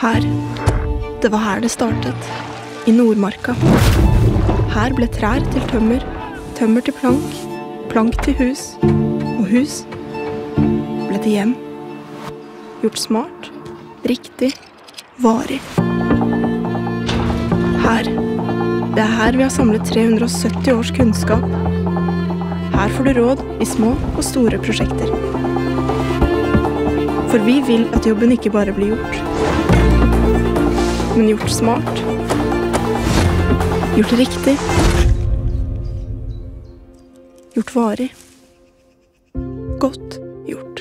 Her. Det var her det startet. I Nordmarka. Her ble trær til tømmer, tømmer til plank, plank til hus, og hus ble til hjem. Gjort smart, riktig, varig. Her. Det er her vi har samlet 370 års kunnskap. Her får du råd i små og store prosjekter. For vi vil at jobben ikke bare blir gjort, men gjort smart. Gjort riktig. Gjort varig. Godt gjort.